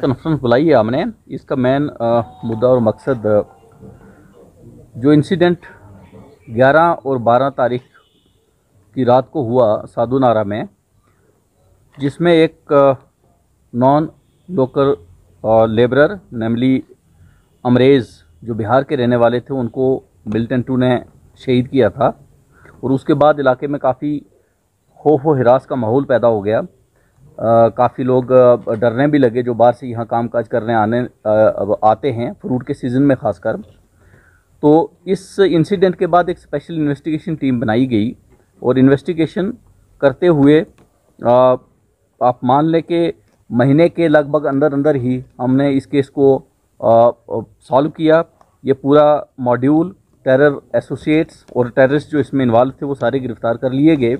Conference बुलाई है हमने इसका मेन मुद्दा और मकसद जो इंसिडेंट 11 और 12 तारीख की रात को हुआ साधु नारा में, जिसमें एक non local labourer namely Amrez जो बिहार के रहने वाले थे उनको मिल्टन टू ने शहीद किया था। और उसके बाद इलाके में काफ़ी खौफ व हिरास का माहौल पैदा हो गया। काफ़ी लोग डरने भी लगे जो बाहर से यहाँ काम काज करने आने अब आते हैं फ्रूट के सीज़न में ख़ासकर। तो इस इंसिडेंट के बाद एक स्पेशल इन्वेस्टिगेशन टीम बनाई गई और इन्वेस्टिगेशन करते हुए अ, आप मान लें कि महीने के लगभग अंदर अंदर ही हमने इस केस को सॉल्व किया। ये पूरा मॉड्यूल टेरर एसोसिएट्स और टेररिस्ट जो इसमें इन्वॉल्व थे, वो सारे गिरफ़्तार कर लिए गए।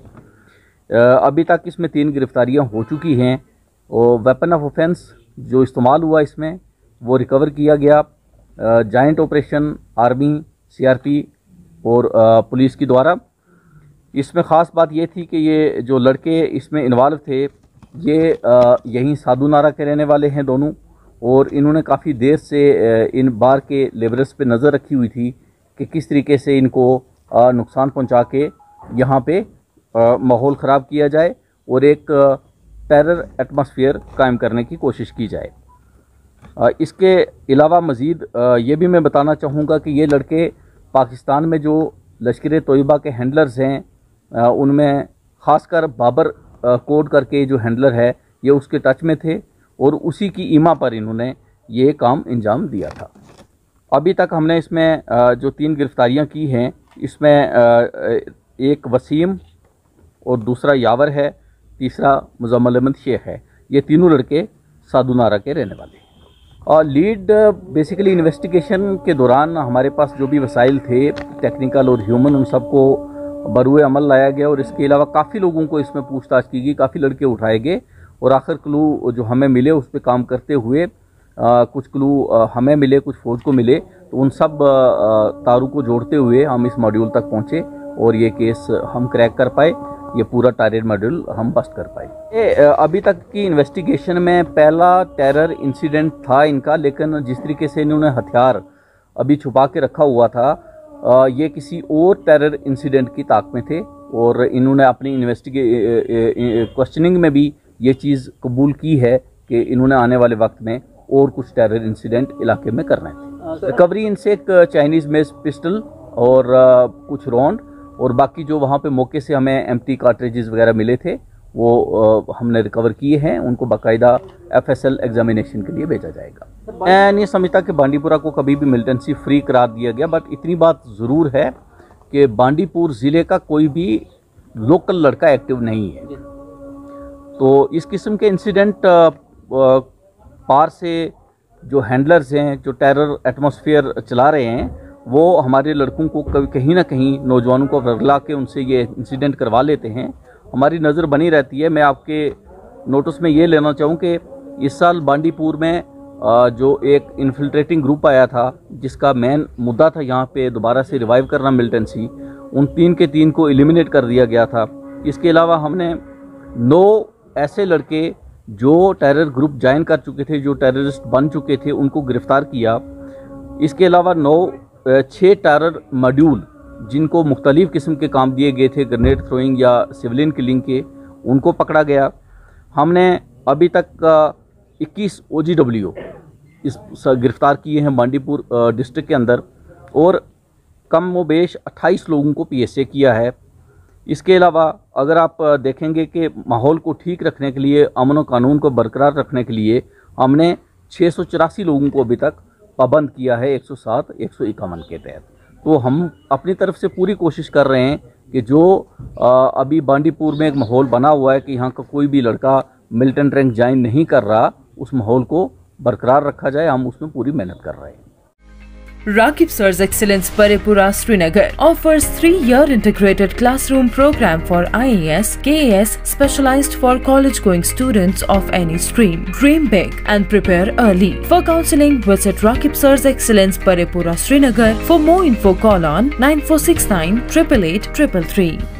अभी तक इसमें तीन गिरफ्तारियाँ हो चुकी हैं। और वेपन ऑफ़ ऑफेंस जो इस्तेमाल हुआ इसमें, वो रिकवर किया गया। जॉइंट ऑपरेशन आर्मी सीआरपी और पुलिस की द्वारा। इसमें ख़ास बात ये थी कि ये जो लड़के इसमें इन्वॉल्व थे ये यहीं साधु नारा के रहने वाले हैं दोनों, और इन्होंने काफ़ी देर से इन बार के लेबरस पे नज़र रखी हुई थी कि किस तरीके से इनको नुकसान पहुँचा के यहाँ पे माहौल ख़राब किया जाए और एक टेरर एटमॉस्फेयर कायम करने की कोशिश की जाए। इसके अलावा मज़ीद ये भी मैं बताना चाहूँगा कि ये लड़के पाकिस्तान में जो लश्कर तोयबा के हैंडलर्स हैं उनमें ख़ासकर बाबर कोड करके जो हैंडलर है, ये उसके टच में थे और उसी की ईमा पर इन्होंने ये काम अंजाम दिया था। अभी तक हमने इसमें जो तीन गिरफ्तारियाँ की हैं, इसमें एक वसीम और दूसरा यावर है, तीसरा मुजम्मल अहमद शेख है। ये तीनों लड़के साधु नारा के रहने वाले हैं। और लीड बेसिकली इन्वेस्टिगेशन के दौरान हमारे पास जो भी वसाइल थे टेक्निकल और ह्यूमन उन सबको बरुए अमल लाया गया और इसके अलावा काफ़ी लोगों को इसमें पूछताछ की गई काफ़ी लड़के उठाए गए और आखिर क्लू जो हमें मिले उस पर काम करते हुए आ, कुछ क्लू आ, हमें मिले कुछ फौज को मिले तो उन सब तारों को जोड़ते हुए हम इस मॉड्यूल तक पहुँचे और ये केस हम क्रैक कर पाए ये पूरा टारगेट मॉड्यूल हम बस्ट कर पाए। ये अभी तक की इन्वेस्टिगेशन में पहला टेरर इंसिडेंट था इनका लेकिन जिस तरीके से इन्होंने हथियार अभी छुपा के रखा हुआ था ये किसी और टेरर इंसिडेंट की ताक में थे और इन्होंने अपनी इन्वेस्टिगे क्वेश्चनिंग में भी ये चीज़ कबूल की है कि इन्होंने आने वाले वक्त में और कुछ टेरर इंसिडेंट इलाके में करने थे रिकवरी इनसे एक चाइनीज़ मेज पिस्टल और कुछ रॉन्ड और बाकी जो वहाँ पे मौके से हमें एम्प्टी कार्ट्रेजेस वगैरह मिले थे वो हमने रिकवर किए हैं उनको बाकायदा एफएसएल एग्जामिनेशन के लिए भेजा जाएगा। मैं नहीं समझता कि बांडीपुरा को कभी भी मिलिटेंसी फ्री करार दिया गया बट इतनी बात ज़रूर है कि बांडीपुर ज़िले का कोई भी लोकल लड़का एक्टिव नहीं है। तो इस किस्म के इंसिडेंट पार से जो हैंडलर्स हैं जो टेरर एटमॉस्फेयर चला रहे हैं वो हमारे लड़कों को कभी कहीं ना कहीं नौजवानों को रगला के उनसे ये इंसिडेंट करवा लेते हैं। हमारी नज़र बनी रहती है। मैं आपके नोटिस में ये लेना चाहूँ कि इस साल बांडीपुर में जो एक इन्फिल्ट्रेटिंग ग्रुप आया था, जिसका मेन मुद्दा था यहाँ पे दोबारा से रिवाइव करना मिलिटेंसी उन तीन के तीन को एलिमिनेट कर दिया गया था। इसके अलावा हमने नौ ऐसे लड़के जो टेरर ग्रुप ज्वाइन कर चुके थे, जो टेररिस्ट बन चुके थे, उनको गिरफ़्तार किया। इसके अलावा नौ छः टेरर मॉड्यूल जिनको मुख्तलिफ़ किस्म के काम दिए गए थे ग्रेनेड थ्रोइंग या सिविलियन किलिंग के, उनको पकड़ा गया। हमने अभी तक इक्कीस ओ जी डब्ल्यू इस गिरफ़्तार किए हैं बांडीपुर डिस्ट्रिक्ट के अंदर और कम व बेश अट्ठाईस लोगों को पी एस ए किया है। इसके अलावा, अगर आप देखेंगे कि माहौल को ठीक रखने के लिए, अमन व कानून को बरकरार रखने के लिए हमने छः सौ चौरासी लोगों को अभी तक पाबंद किया है 107 151 के तहत। तो हम अपनी तरफ़ से पूरी कोशिश कर रहे हैं कि जो आ, अभी बांडीपुर में एक माहौल बना हुआ है कि यहाँ का कोई भी लड़का मिलिटेंट रैंक ज्वाइन नहीं कर रहा उस माहौल को बरकरार रखा जाए हम उसमें पूरी मेहनत कर रहे हैं। Rakib Sir's Excellence Paripura Srinagar offers three-year integrated classroom program for IAS, KAS specialized for college-going students of any stream. Dream big and prepare early. For counseling, visit Rakib Sir's Excellence Paripura Srinagar. For more info, call on 9469 888 333.